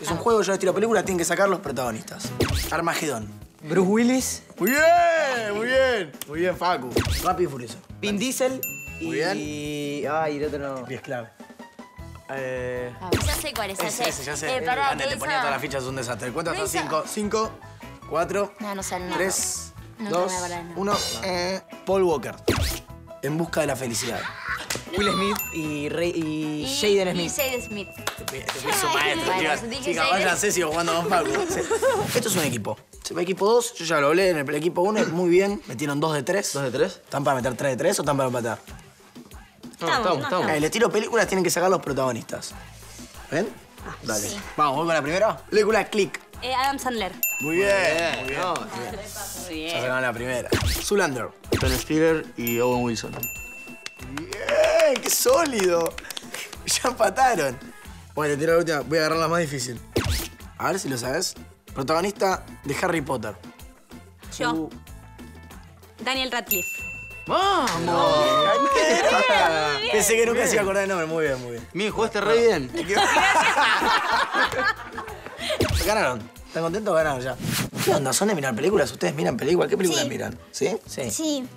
Es un juego, yo les tiro película, tienen que sacar los protagonistas. Armagedón. Bruce Willis, Muy bien, muy bien. Muy bien, Facu. Rápido y furioso. Vin Diesel y... Muy bien. Ay, el otro no. Y es clave. Eh... Ya sé cuál es, ya sé. ese, ya sé. Eh, pará, Antes ¿qué te ponía todas las fichas, es un desastre. Cuento hasta No cinco. Cinco, cuatro, No, no tres, No dos, nombre. uno. Eh, Paul Walker. En busca de la felicidad. Will Smith y, Rey- y, Y- Jaden Y Smith. Jaden Smith. Te fui su maestro, chicas. Chicas, váyanse, sigo jugando con Facu. Sí. Esto es un equipo. Se va equipo 2, yo ya lo hablé en el equipo 1, muy bien. Metieron 2 de 3. ¿Dos de tres? ¿Están para meter 3 de 3 o están para empatar? No, estamos, estamos. Eh, le tiro películas, tienen que sacar los protagonistas. ¿Ven? Dale. sí. Vamos, voy con la primera. Película Click. Eh, Adam Sandler. Muy bien. Muy bien. No, Ya sacaron la primera. Zulander. Ben Stiller y Owen Wilson. Bien, qué sólido. Ya empataron. Bueno, le tiro la última. Voy a agarrar la más difícil. A ver si lo sabes. Protagonista de Harry Potter. Yo. Uh. Daniel Radcliffe. Pensé que nunca se iba a acordar el nombre. Muy bien, muy bien. Miren, jugaste re bien. Ganaron. ¿Están contentos? Ganaron ya. ¿Qué onda? ¿Son de mirar películas? ¿Ustedes miran películas? ¿Qué películas Sí. miran? ¿Sí? Sí. Sí.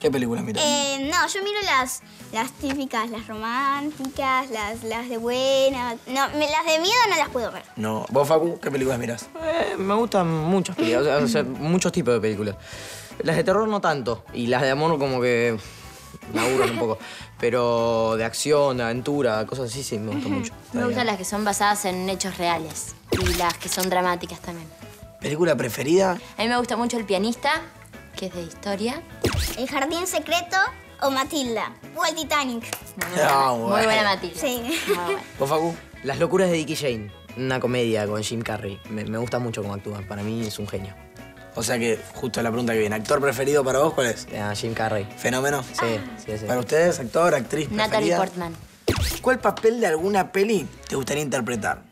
¿Qué películas miran? Eh, no, yo miro las, las típicas, las románticas, las, las de buena. No, me- las de miedo no las puedo ver. No. ¿Vos, Facu, qué películas miras? Eh, me gustan muchas películas, o sea, o sea, muchos tipos de películas. Las de terror no tanto, y las de amor como que me aburren un poco. Pero de acción, de aventura, cosas así sí me gustan mucho. Me gustan las que son basadas en hechos reales. Y las que son dramáticas también. ¿Película preferida? A mí me gusta mucho El pianista, que es de historia. El jardín secreto o Matilda. O el Titanic. Muy Ah, buena, muy bueno. buena Matilda. Sí. Muy buena. ¿Vos, Facu? Las locuras de Dickie Jane, una comedia con Jim Carrey. Me, me gusta mucho cómo actúa, para mí es un genio. O sea que, justo la pregunta que viene. ¿Actor preferido para vos cuál es? Ah, Jim Carrey. ¿Fenómeno? Sí, sí, sí. Para ustedes, actor, actriz Natalie preferida? Portman. ¿Cuál papel de alguna peli te gustaría interpretar?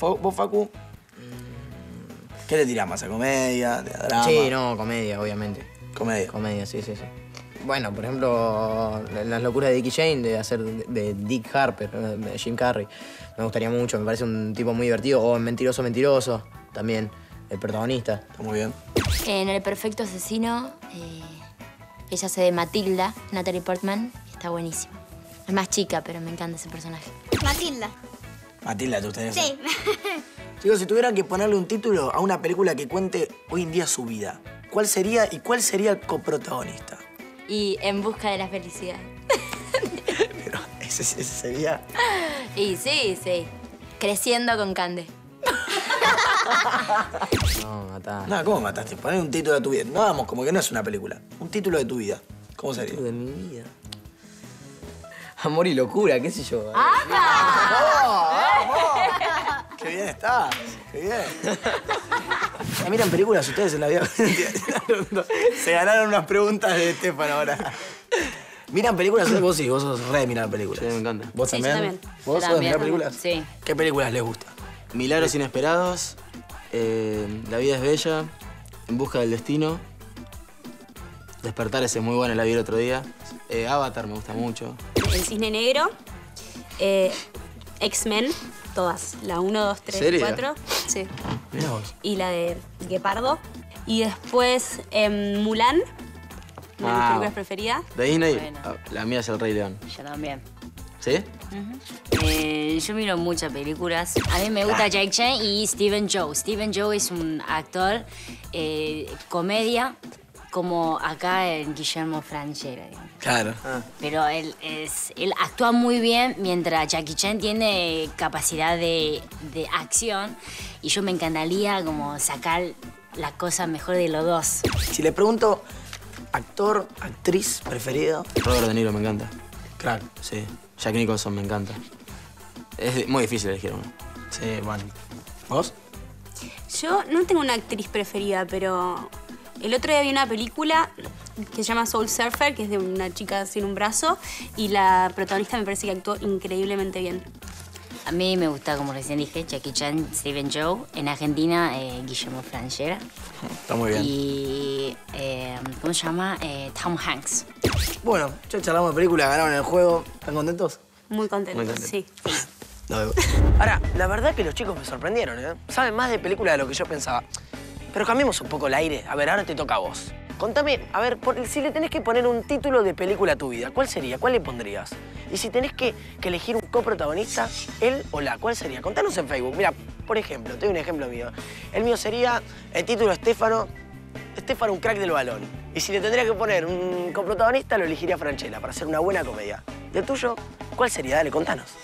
¿Vos, Facu? ¿Qué le tirás más? ¿A comedia? ¿De a drama? Sí, no, comedia, obviamente. Comedia. Comedia, sí, sí, sí. Bueno, por ejemplo, la- las locuras de Dickie Jane, de hacer de, Dick Harper, eh, de Jim Carrey. Me gustaría mucho, me parece un tipo muy divertido. O en Mentiroso, Mentiroso, también, el protagonista. Está muy bien. En El perfecto asesino, eh, ella hace de Matilda, Natalie Portman. Está buenísimo. Es más chica, pero me encanta ese personaje. Matilda. Matilda, ¿te gustaría? Sí. Chicos, si tuvieran que ponerle un título a una película que cuente hoy en día su vida, ¿cuál sería y cuál sería el coprotagonista? Y En busca de la felicidad. Pero ese, ese sería... Y sí, sí. Creciendo con Cande. No, matá. No, ¿cómo mataste? Poner un título de tu vida. No, vamos, como que no es una película. Un título de tu vida. ¿Cómo sería? de mi vida. Amor y locura, qué sé yo. ¡Qué ¡Qué bien! ¿Ya ¿Miran películas ustedes en la vida? Se ganaron unas preguntas de Estefan ahora. ¿Miran películas? Vos sí, vos sos re de mirar películas. Sí, me encanta. ¿Vos Sí, yo también? también. ¿Vos sos de También. mirar películas? Sí. ¿Qué películas les gusta? Milagros inesperados. eh, la vida es bella. En busca del destino. Despertar ese es muy bueno, la vi el otro día. Eh, Avatar me gusta mucho. El cisne negro. eh, X-Men. Todas. La 1, 2, 3, ¿Serio? 4. Sí. Mirá vos. Y la de Guepardo. Y después em, Mulan. Una de mis Ah. películas preferidas. De Disney, Bueno. ah, la mía es El Rey León. Yo también. ¿Sí? Eh, yo miro muchas películas. A mí me gusta Jake Chan y Steven Joe. Steven Joe es un actor eh, comedia como acá en Guillermo digamos. Claro. Pero él, es, él actúa muy bien mientras Jackie Chan tiene capacidad de, de acción y yo me encantaría como sacar la cosa mejor de los dos. Si le pregunto, actor, actriz preferido. Robert De Niro me encanta. Claro. Sí. Jack Nicholson me encanta. Es muy difícil elegir uno. Sí, bueno. ¿Vos? Yo no tengo una actriz preferida, pero el otro día vi una película que se llama Soul Surfer, que es de una chica sin un brazo, y la protagonista me parece que actuó increíblemente bien. A mí me gusta, como recién dije, Jackie Chan, Steven Joe. En Argentina, eh, Guillermo Franchera. Está muy bien. Y, eh, ¿cómo se llama? Eh, Tom Hanks. Bueno, ya charlamos de película, ganaron el juego. ¿Están contentos? Muy contento, Muy contento. sí. Ahora, la verdad que los chicos me sorprendieron, ¿eh? Saben más de película de lo que yo pensaba. Pero cambiemos un poco el aire. A ver, ahora te toca a vos. Contame, a ver, si le tenés que poner un título de película a tu vida, ¿cuál sería? ¿Cuál le pondrías? Y si tenés que, que elegir un coprotagonista, él o la, ¿cuál sería? Contanos en Facebook. Mira, por ejemplo, te doy un ejemplo mío. El mío sería el título Estefano, Estefano, un crack del balón. Y si le tendría que poner un coprotagonista, lo elegiría Franchella para hacer una buena comedia. ¿Y el tuyo? ¿Cuál sería? Dale, contanos.